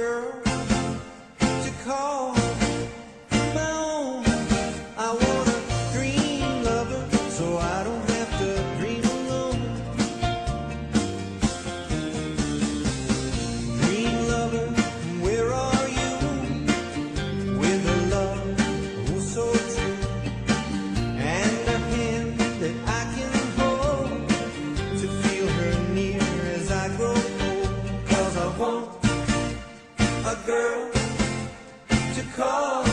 girl. A girl to call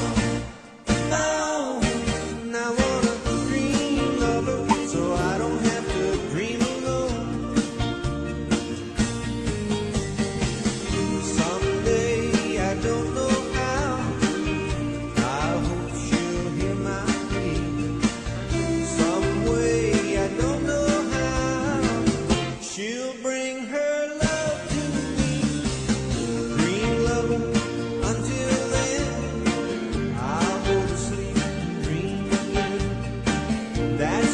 again.